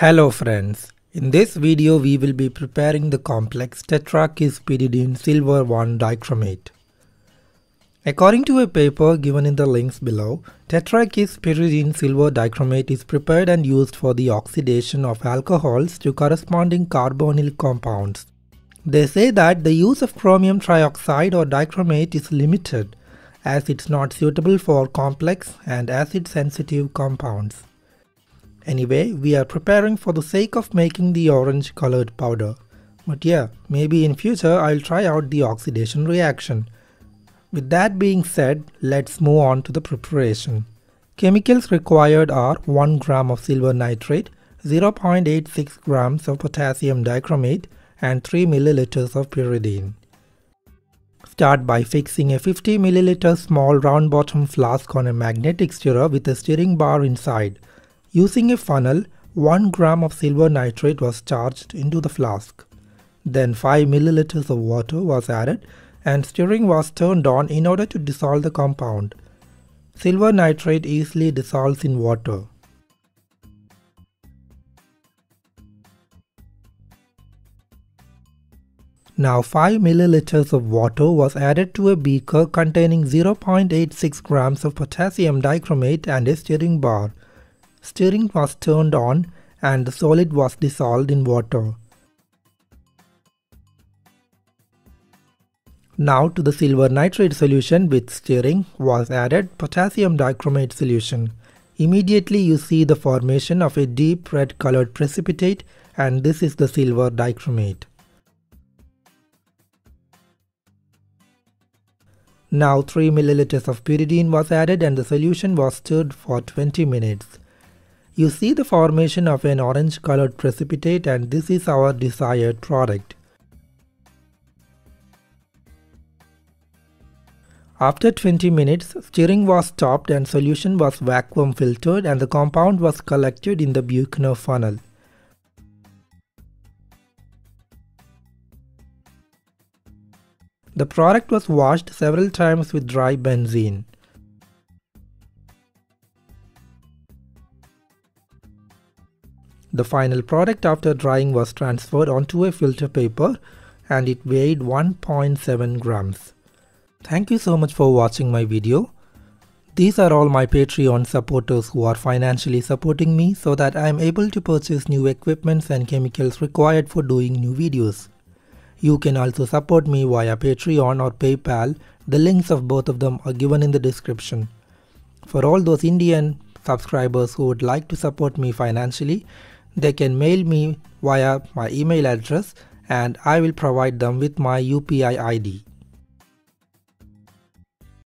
Hello friends, in this video we will be preparing the complex tetrakis pyridine silver 1 dichromate. According to a paper given in the links below, tetrakis pyridine silver dichromate is prepared and used for the oxidation of alcohols to corresponding carbonyl compounds. They say that the use of chromium trioxide or dichromate is limited as it's not suitable for complex and acid sensitive compounds. Anyway, we are preparing for the sake of making the orange colored powder. But yeah, maybe in future I'll try out the oxidation reaction. With that being said, let's move on to the preparation. Chemicals required are 1 gram of silver nitrate, 0.86 grams of potassium dichromate and 3 milliliters of pyridine. Start by fixing a 50 milliliter small round bottom flask on a magnetic stirrer with a stirring bar inside. Using a funnel, 1 gram of silver nitrate was charged into the flask. Then 5 milliliters of water was added and stirring was turned on in order to dissolve the compound. Silver nitrate easily dissolves in water. Now 5 milliliters of water was added to a beaker containing 0.86 grams of potassium dichromate and a stirring bar. Stirring was turned on and the solid was dissolved in water. Now to the silver nitrate solution with stirring was added potassium dichromate solution. Immediately you see the formation of a deep red colored precipitate and this is the silver dichromate. Now 3 milliliters of pyridine was added and the solution was stirred for 20 minutes. You see the formation of an orange colored precipitate and this is our desired product. After 20 minutes, stirring was stopped and solution was vacuum filtered and the compound was collected in the Buchner funnel. The product was washed several times with dry benzene. The final product after drying was transferred onto a filter paper and it weighed 1.7 grams. Thank you so much for watching my video. These are all my Patreon supporters who are financially supporting me so that I am able to purchase new equipments and chemicals required for doing new videos. You can also support me via Patreon or PayPal. The links of both of them are given in the description. For all those Indian subscribers who would like to support me financially, they can mail me via my email address and I will provide them with my UPI ID.